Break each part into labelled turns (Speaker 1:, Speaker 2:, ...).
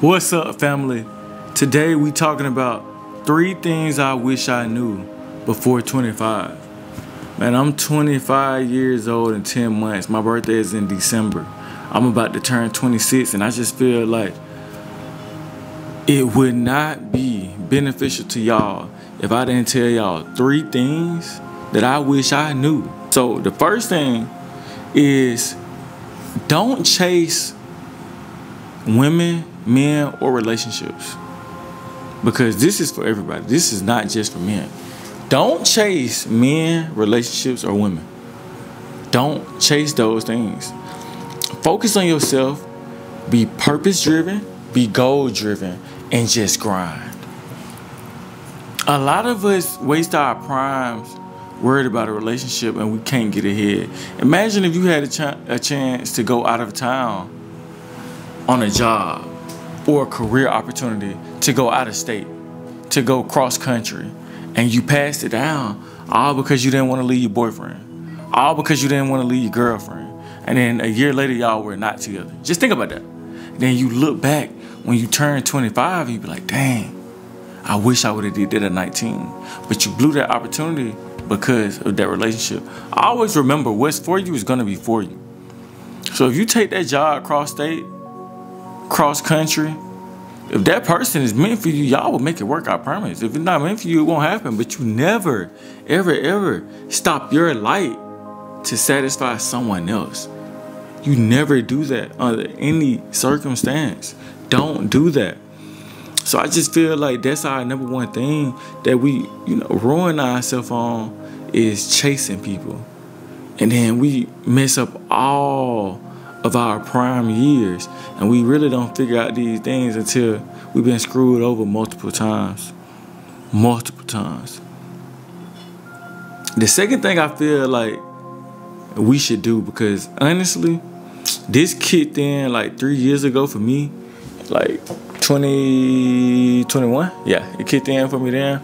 Speaker 1: What's up, family? Today we talking about three things I wish I knew before 25. Man, I'm 25 years old in 10 months. My birthday is in December. I'm about to turn 26, and I just feel like it would not be beneficial to y'all if I didn't tell y'all three things that I wish I knew. So the first thing is don't chase women, men, or relationships. Because this is for everybody. This is not just for men. Don't chase men, relationships, or women. Don't chase those things. Focus on yourself. Be purpose driven, be goal driven, and just grind. A lot of us waste our primes worried about a relationship and we can't get ahead. Imagine if you had a, ch- a chance to go out of town on a job or a career opportunity to go out of state, to go cross country, and you passed it down all because you didn't want to leave your boyfriend, all because you didn't want to leave your girlfriend. And then a year later, y'all were not together. Just think about that. Then you look back when you turn 25 and you be like, dang, I wish I would have did that at 19. But you blew that opportunity because of that relationship. I always remember what's for you is gonna be for you. So if you take that job cross state, cross country, if that person is meant for you, y'all will make it work. I promise. If it's not meant for you, it won't happen. But you never, ever, ever stop your light to satisfy someone else. You never do that under any circumstance. Don't do that. So I just feel like that's our number one thing that we, you know, ruin ourselves on is chasing people. And then we mess up all of our prime years. And we really don't figure out these things until we've been screwed over multiple times. Multiple times. The second thing I feel like we should do, because honestly, this kicked in like three years ago for me, like 2021. Yeah, it kicked in for me then.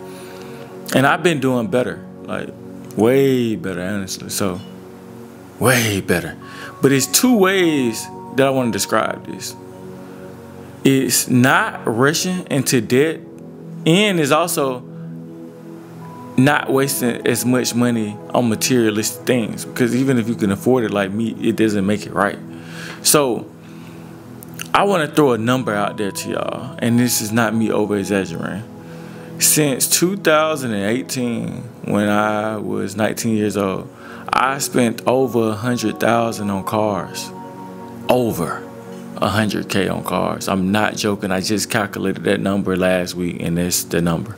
Speaker 1: And I've been doing better, like way better, honestly. So, way better. But it's two ways that I want to describe this. It's not rushing into debt, and it's also not wasting as much money on materialistic things. Because even if you can afford it like me, it doesn't make it right. So, I want to throw a number out there to y'all, and this is not me over exaggerating. Since 2018, when I was 19 years old, I spent over a hundred thousand on cars. Over a hundred K on cars. I'm not joking. I just calculated that number last week, and that's the number.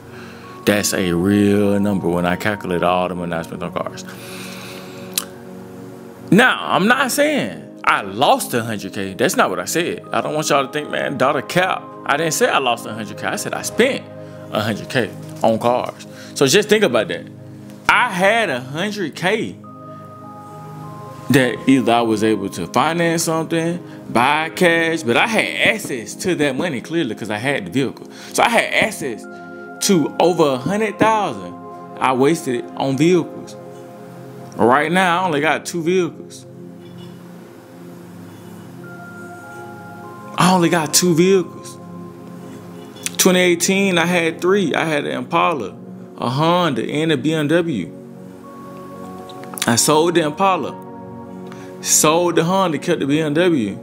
Speaker 1: That's a real number when I calculate all the money I spent on cars. Now, I'm not saying I lost 100K. That's not what I said. I don't want y'all to think, man, Dauda cap. I didn't say I lost 100K. I said I spent 100K on cars. So just think about that. I had 100K that either I was able to finance something, buy cash, but I had access to that money clearly because I had the vehicle. So I had access to over a hundred thousand. I wasted it on vehicles. Right now, I only got two vehicles. I only got two vehicles. 2018, I had three. I had an Impala, a Honda, and a BMW. I sold the Impala, sold the Honda, kept the BMW.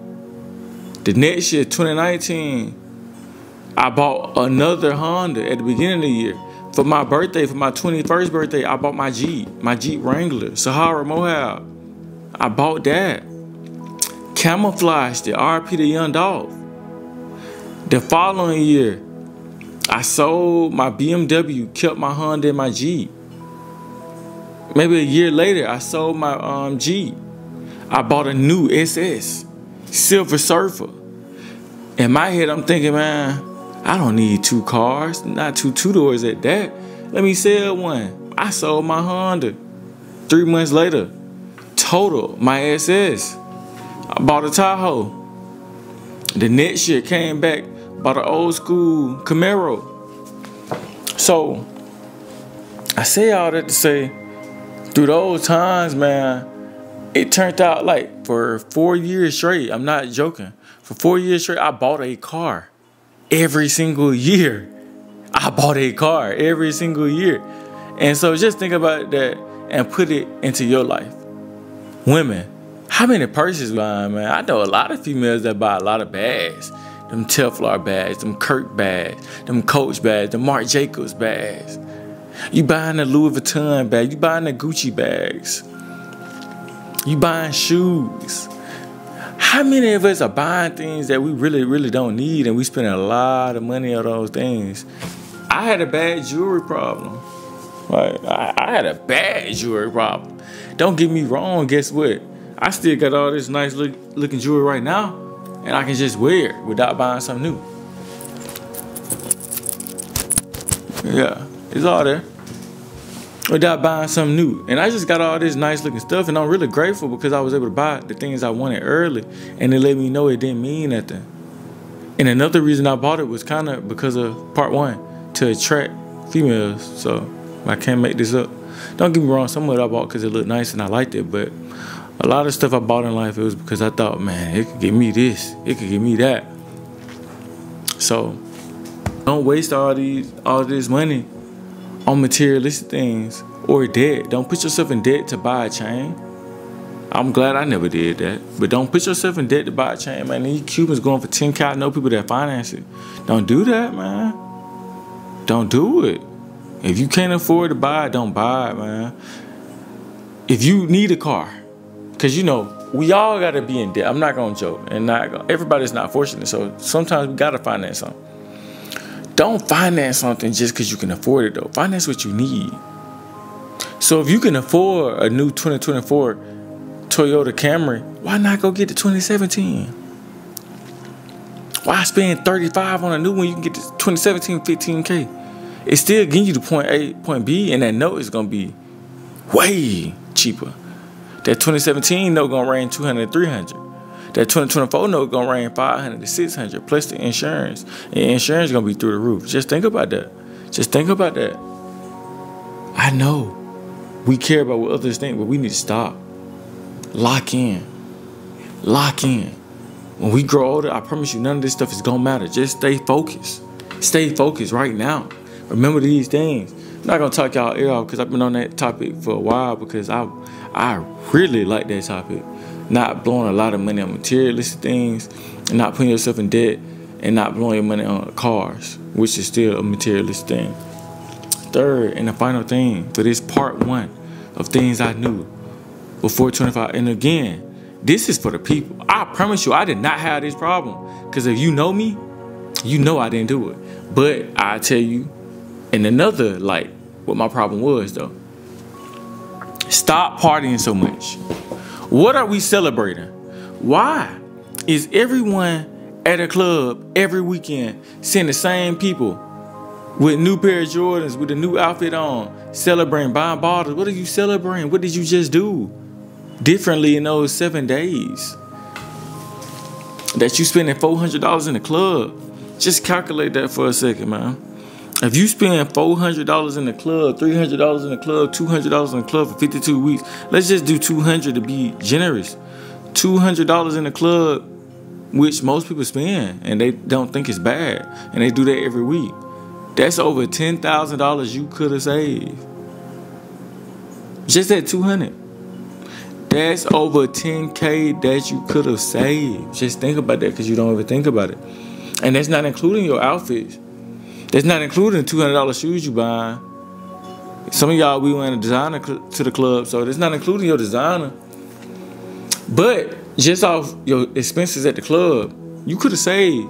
Speaker 1: The next year, 2019, I bought another Honda at the beginning of the year. For my birthday, for my 21st birthday, I bought my Jeep, my Jeep Wrangler, Sahara Mohawk. I bought that. Camouflaged the RP the Young Dolph. The following year, I sold my BMW, kept my Honda and my Jeep. Maybe a year later, I sold my um, Jeep. I bought a new SS, Silver Surfer. In my head, I'm thinking, man, I don't need two cars, not two two doors at that. Let me sell one. I sold my Honda. Three months later, total my SS. I bought a Tahoe. The next year came back, bought an old school Camaro. So I say all that to say, through those times, man, it turned out like for four years straight, I'm not joking. For four years straight, I bought a car every single year. I bought a car every single year. And so just think about that and put it into your life. Women, how many purses buying, man? I know a lot of females that buy a lot of bags. Them Telfar bags, them Kirk bags, them Coach bags, them Marc Jacobs bags. You buying the Louis Vuitton bag, you buying the Gucci bags. You buying shoes. How many of us are buying things that we really, really don't need and we spend a lot of money on those things? I had a bad jewelry problem. Like I, had a bad jewelry problem. Don't get me wrong, guess what? I still got all this nice look, looking jewelry right now, and I can just wear it without buying something new. Yeah, it's all there. Without buying something new. And I just got all this nice looking stuff, and I'm really grateful because I was able to buy the things I wanted early, and it let me know it didn't mean nothing. And another reason I bought it was kind of because of part one, to attract females. So I can't make this up. Don't get me wrong, some of it I bought because it looked nice and I liked it, but a lot of stuff I bought in life it was because I thought, man, it could give me this, it could give me that. So don't waste all these all this money on materialistic things or debt. Don't put yourself in debt to buy a chain. I'm glad I never did that. But don't put yourself in debt to buy a chain, man. These Cubans going for 10K. I know people that finance it. Don't do that, man. Don't do it. If you can't afford to buy it, don't buy it, man. If you need a car, because you know, we all gotta be in debt. I'm not gonna joke. And not everybody's not fortunate. So sometimes we gotta finance something. Don't finance something just because you can afford it though. Finance what you need. So if you can afford a new 2024 Toyota Camry, why not go get the 2017? Why spend 35 on a new one? You can get the 2017 15K. It's still getting you to point A, point B, and that note is gonna be way cheaper. That 2017 note gonna range 200 300. That 2024 note gonna range 500 to 600 plus the insurance. And insurance gonna be through the roof. Just think about that. Just think about that. I know we care about what others think, but we need to stop. Lock in. Lock in. When we grow older, I promise you, none of this stuff is gonna matter. Just stay focused. Stay focused right now. Remember these things. I'm not gonna talk y'all ear off because I've been on that topic for a while because I I really like that topic not blowing a lot of money on materialistic things, and not putting yourself in debt, and not blowing your money on cars, which is still a materialistic thing. Third, and the final thing for this part one of things I knew before 25, and again, this is for the people. I promise you, I did not have this problem. Because if you know me, you know I didn't do it. But I tell you, in another light, what my problem was though. Stop partying so much. What are we celebrating? Why is everyone at a club every weekend seeing the same people with new pair of Jordans with a new outfit on, celebrating, buying bottles? What are you celebrating? What did you just do differently in those seven days? That you spending $400 in the club. Just calculate that for a second, man. If you spend $400 in the club, $300 in the club, $200 in the club for 52 weeks, let's just do 200 to be generous. $200 in the club, which most people spend, and they don't think it's bad, and they do that every week. That's over $10,000 you could have saved. Just at 200. That's over 10K that you could have saved. Just think about that because you don't ever think about it. And that's not including your outfits. That's not including the two hundred dollar shoes you buy. Some of y'all we went a designer to the club, so that's not including your designer. But just off your expenses at the club, you could have saved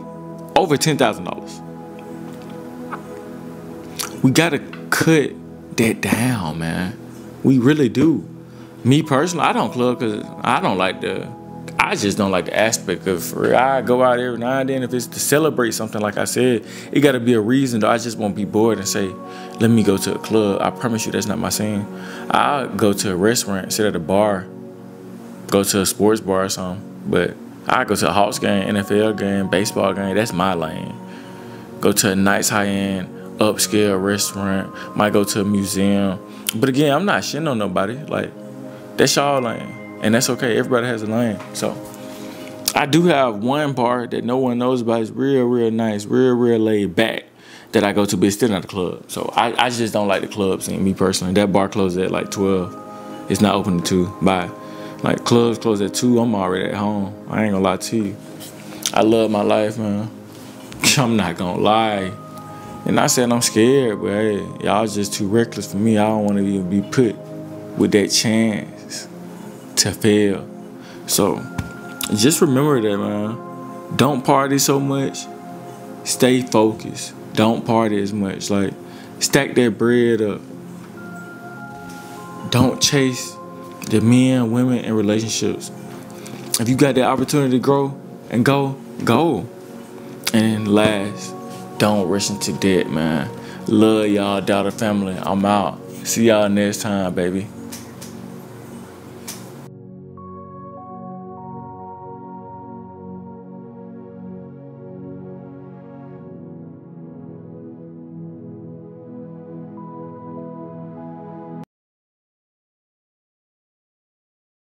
Speaker 1: over ten thousand dollars. We gotta cut that down, man. We really do. Me personally, I don't club because I don't like the I just don't like the aspect of I go out every now and then if it's to celebrate something like I said, it got to be a reason though. I just won't be bored and say, let me go to a club. I promise you that's not my scene. I'll go to a restaurant, sit at a bar, go to a sports bar or something. But I go to a Hawks game, NFL game, baseball game. That's my lane. Go to a nice high-end upscale restaurant. Might go to a museum. But again, I'm not shitting on nobody. Like that's y'all lane. And that's okay. Everybody has a lane. So I do have one bar that no one knows about. It's real, real nice, real, real laid back that I go to, but it's still not a club. So I, I just don't like the club scene, me personally. That bar closes at like 12. It's not open to 2. Bye. Like clubs close at 2, I'm already at home. I ain't gonna lie to you. I love my life, man. I'm not gonna lie. And I said I'm scared, but hey, y'all just too reckless for me. I don't wanna even be put with that chance to fail. So just remember that, man. Don't party so much. Stay focused. Don't party as much. Like, stack that bread up. Don't chase the men, women, and relationships. If you got the opportunity to grow and go, go. And last, don't rush into debt, man. Love y'all, Dauda family. I'm out. See y'all next time, baby.